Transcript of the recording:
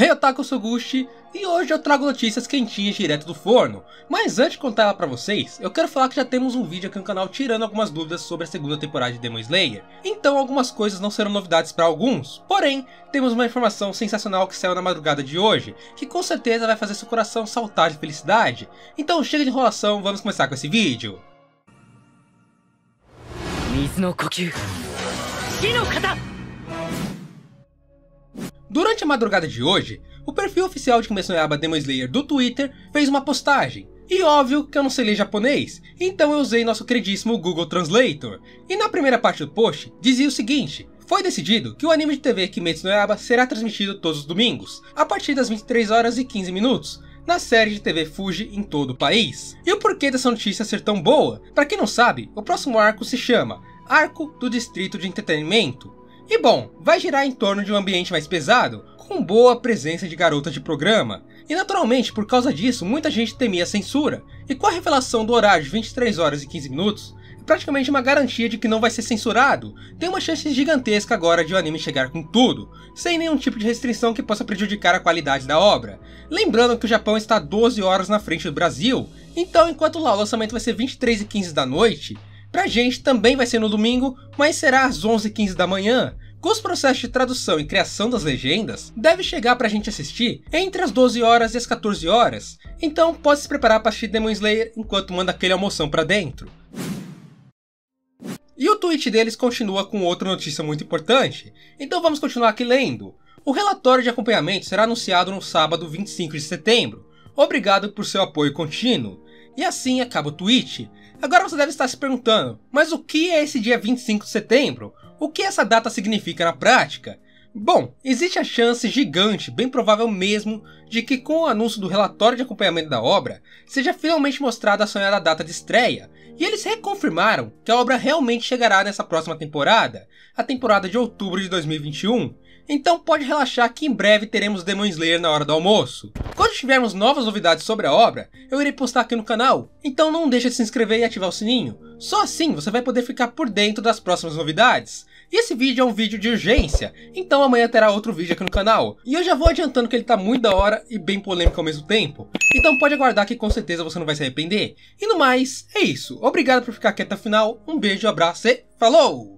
Hey Otaku, eu sou Gusti, e hoje eu trago notícias quentinhas direto do forno. Mas antes de contar ela pra vocês, eu quero falar que já temos um vídeo aqui no canal tirando algumas dúvidas sobre a segunda temporada de Demon Slayer. Então algumas coisas não serão novidades para alguns, porém, temos uma informação sensacional que saiu na madrugada de hoje, que com certeza vai fazer seu coração saltar de felicidade. Então chega de enrolação, vamos começar com esse vídeo. Durante a madrugada de hoje, o perfil oficial de Kimetsu no Yaiba Demon Slayer do Twitter fez uma postagem. E óbvio que eu não sei ler japonês, então eu usei nosso queridíssimo Google Translator. E na primeira parte do post, dizia o seguinte, foi decidido que o anime de TV Kimetsu no Yaiba será transmitido todos os domingos, a partir das 23 horas e 15 minutos, na série de TV Fuji em todo o país. E o porquê dessa notícia ser tão boa? Para quem não sabe, o próximo arco se chama Arco do Distrito de Entretenimento, e bom, vai girar em torno de um ambiente mais pesado, com boa presença de garotas de programa. E naturalmente, por causa disso, muita gente temia a censura. E com a revelação do horário de 23 horas e 15 minutos, é praticamente uma garantia de que não vai ser censurado. Tem uma chance gigantesca agora de o anime chegar com tudo, sem nenhum tipo de restrição que possa prejudicar a qualidade da obra. Lembrando que o Japão está 12 horas na frente do Brasil, então enquanto lá o lançamento vai ser 23 e 15 da noite, Pra gente também vai ser no domingo, mas será às 11h15 da manhã. Com os processos de tradução e criação das legendas, deve chegar pra gente assistir entre as 12 horas e as 14 horas, então pode se preparar para assistir Demon Slayer enquanto manda aquele almoção pra dentro. E o tweet deles continua com outra notícia muito importante, então vamos continuar aqui lendo. O relatório de acompanhamento será anunciado no sábado 25 de setembro. Obrigado por seu apoio contínuo. E assim acaba o tweet. Agora você deve estar se perguntando, mas o que é esse dia 25 de setembro? O que essa data significa na prática? Bom, existe a chance gigante, bem provável mesmo, de que com o anúncio do relatório de acompanhamento da obra, seja finalmente mostrada a sonhada data de estreia, e eles reconfirmaram que a obra realmente chegará nessa próxima temporada, a temporada de outubro de 2021, então pode relaxar que em breve teremos Demon Slayer na hora do almoço. Quando tivermos novas novidades sobre a obra, eu irei postar aqui no canal, então não deixe de se inscrever e ativar o sininho. Só assim você vai poder ficar por dentro das próximas novidades. E esse vídeo é um vídeo de urgência, então amanhã terá outro vídeo aqui no canal. E eu já vou adiantando que ele tá muito da hora e bem polêmico ao mesmo tempo. Então pode aguardar que com certeza você não vai se arrepender. E no mais, é isso. Obrigado por ficar aqui até o final, um beijo, um abraço e falou!